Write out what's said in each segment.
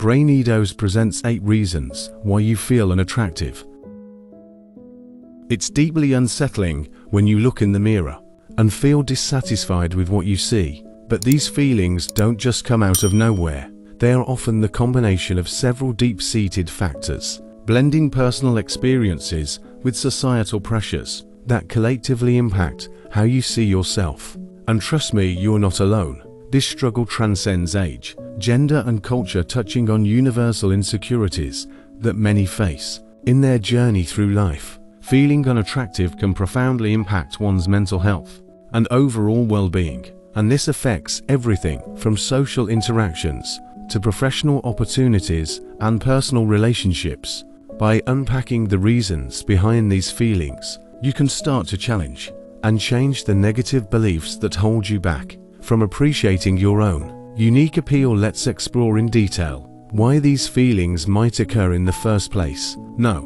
Brainy Dose presents 8 reasons why you feel unattractive. It's deeply unsettling when you look in the mirror and feel dissatisfied with what you see. But these feelings don't just come out of nowhere. They are often the combination of several deep-seated factors, blending personal experiences with societal pressures that collectively impact how you see yourself. And trust me, you're not alone. This struggle transcends age, gender and culture touching on universal insecurities that many face. In their journey through life, feeling unattractive can profoundly impact one's mental health and overall well-being. And this affects everything from social interactions to professional opportunities and personal relationships. By unpacking the reasons behind these feelings, you can start to challenge and change the negative beliefs that hold you back from appreciating your own unique appeal. Let's explore in detail why these feelings might occur in the first place. No.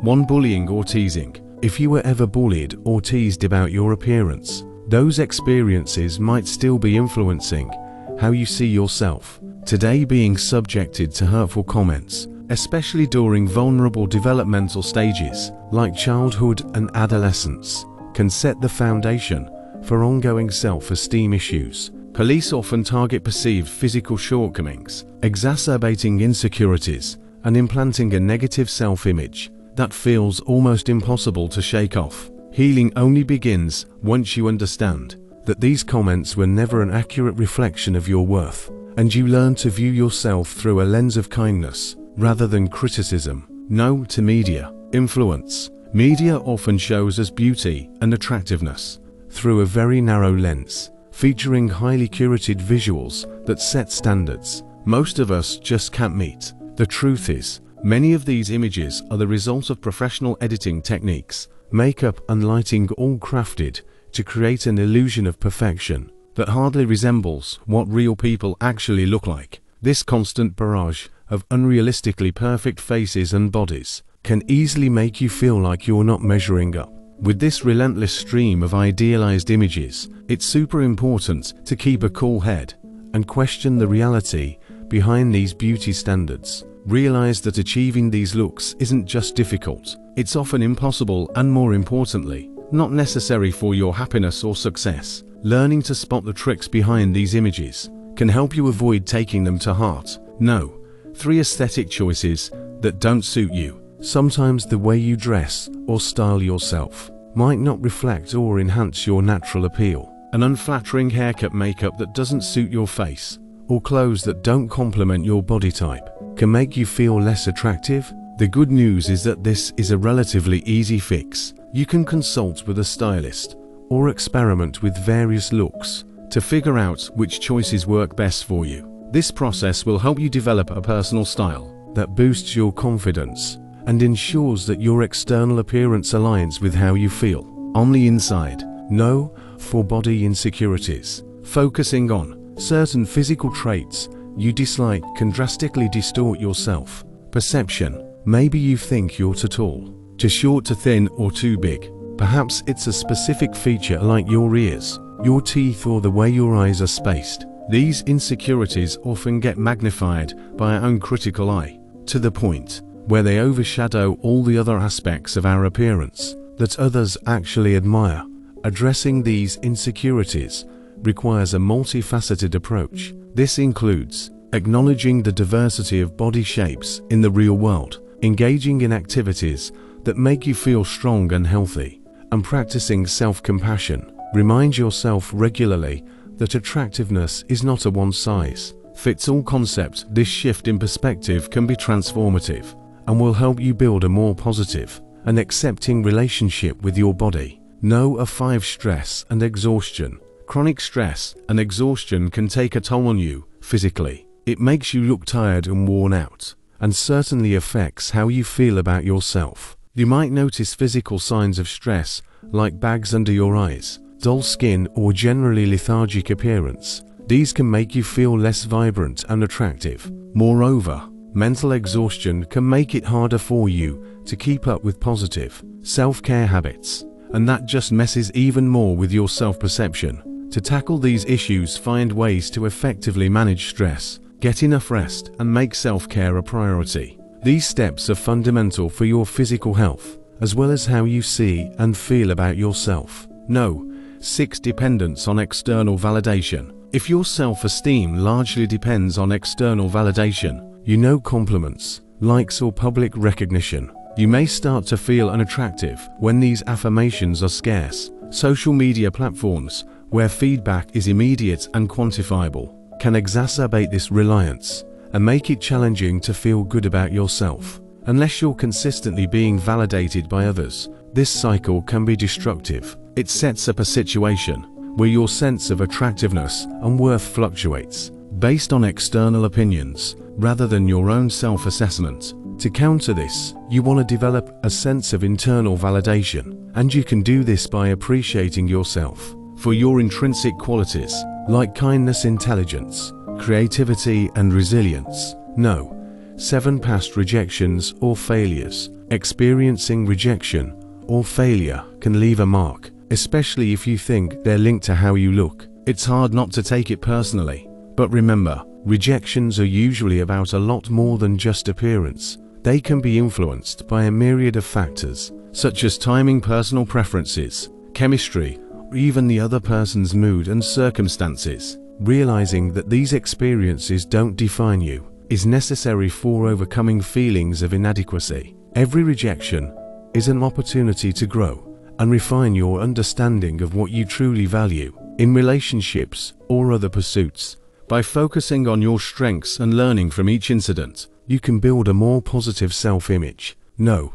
1. Bullying or teasing. If you were ever bullied or teased about your appearance, those experiences might still be influencing how you see yourself. Today being subjected to hurtful comments, especially during vulnerable developmental stages like childhood and adolescence, can set the foundation for ongoing self-esteem issues. Police often target perceived physical shortcomings, exacerbating insecurities and implanting a negative self-image that feels almost impossible to shake off. Healing only begins once you understand that these comments were never an accurate reflection of your worth, and you learn to view yourself through a lens of kindness rather than criticism. No to media. Influence. Media often shows us beauty and attractiveness through a very narrow lens, featuring highly curated visuals that set standards most of us just can't meet. The truth is, many of these images are the result of professional editing techniques makeup and lighting all crafted to create an illusion of perfection that hardly resembles what real people actually look like. This constant barrage of unrealistically perfect faces and bodies can easily make you feel like you're not measuring up. With this relentless stream of idealized images, it's super important to keep a cool head and question the reality behind these beauty standards. Realize that achieving these looks isn't just difficult, it's often impossible and more importantly, not necessary for your happiness or success. Learning to spot the tricks behind these images can help you avoid taking them to heart. No. 3 aesthetic choices that don't suit you. Sometimes the way you dress or style yourself might not reflect or enhance your natural appeal. An unflattering haircut makeup that doesn't suit your face or clothes that don't complement your body type can make you feel less attractive. The good news is that this is a relatively easy fix. You can consult with a stylist or experiment with various looks to figure out which choices work best for you. This process will help you develop a personal style that boosts your confidence and ensures that your external appearance aligns with how you feel. On the inside, no for body insecurities. Focusing on Certain physical traits you dislike can drastically distort yourself. perception. Maybe you think you're too tall, too short, too thin, or too big. Perhaps it's a specific feature like your ears, your teeth, or the way your eyes are spaced. These insecurities often get magnified by our own critical eye, to the point where they overshadow all the other aspects of our appearance that others actually admire. Addressing these insecurities requires a multifaceted approach. This includes acknowledging the diversity of body shapes in the real world, engaging in activities that make you feel strong and healthy, and practicing self-compassion. Remind yourself regularly that attractiveness is not a one-size-fits-all concept. This shift in perspective can be transformative and will help you build a more positive and accepting relationship with your body. Know a 5 stress and exhaustion Chronic stress and exhaustion can take a toll on you physically. It makes you look tired and worn out, and certainly affects how you feel about yourself. You might notice physical signs of stress, like bags under your eyes, dull skin, or generally lethargic appearance. These can make you feel less vibrant and attractive. Moreover, mental exhaustion can make it harder for you to keep up with positive self-care habits, and that just messes even more with your self-perception. To tackle these issues, find ways to effectively manage stress. get enough rest, and make self-care a priority. These steps are fundamental for your physical health, as well as how you see and feel about yourself. No. 6. Dependence on external validation. If your self-esteem largely depends on external validation, you know compliments, likes or public recognition, you may start to feel unattractive when these affirmations are scarce. Social media platforms, where feedback is immediate and quantifiable, can exacerbate this reliance and make it challenging to feel good about yourself. Unless you're consistently being validated by others, this cycle can be destructive. It sets up a situation where your sense of attractiveness and worth fluctuates based on external opinions rather than your own self-assessment. To counter this, you want to develop a sense of internal validation, and you can do this by appreciating yourself for your intrinsic qualities like kindness, intelligence, creativity, and resilience. No. 7 past rejections or failures. Experiencing rejection or failure can leave a mark, especially if you think they're linked to how you look. It's hard not to take it personally. But remember, rejections are usually about a lot more than just appearance. They can be influenced by a myriad of factors, such as timing personal preferences, chemistry, or even the other person's mood and circumstances. Realizing that these experiences don't define you is necessary for overcoming feelings of inadequacy. Every rejection is an opportunity to grow and refine your understanding of what you truly value in relationships or other pursuits. By focusing on your strengths and learning from each incident, you can build a more positive self-image. No.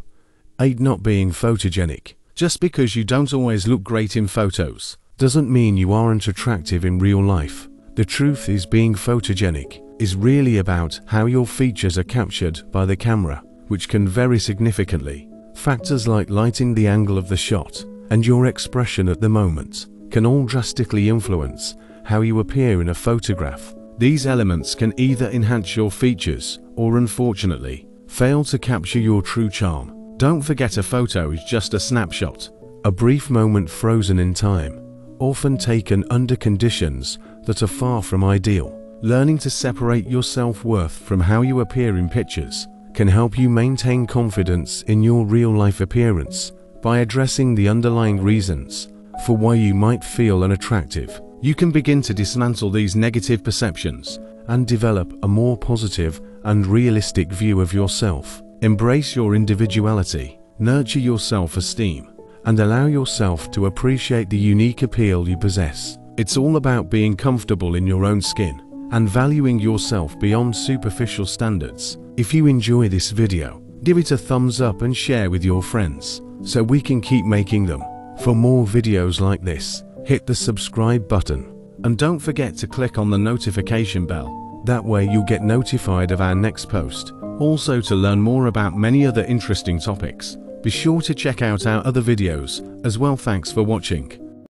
aid Not being photogenic. Just because you don't always look great in photos doesn't mean you aren't attractive in real life. The truth is being photogenic is really about how your features are captured by the camera, which can vary significantly. Factors like lighting the angle of the shot and your expression at the moment can all drastically influence how you appear in a photograph. These elements can either enhance your features or unfortunately fail to capture your true charm. Don't forget a photo is just a snapshot, a brief moment frozen in time, often taken under conditions that are far from ideal. Learning to separate your self-worth from how you appear in pictures can help you maintain confidence in your real-life appearance by addressing the underlying reasons for why you might feel unattractive. You can begin to dismantle these negative perceptions and develop a more positive and realistic view of yourself. Embrace your individuality, nurture your self-esteem, and allow yourself to appreciate the unique appeal you possess. It's all about being comfortable in your own skin and valuing yourself beyond superficial standards. If you enjoy this video, give it a thumbs up and share with your friends so we can keep making them. For more videos like this, hit the subscribe button and don't forget to click on the notification bell. That way you'll get notified of our next post. Also to learn more about many other interesting topics, be sure to check out our other videos as well. Thanks for watching.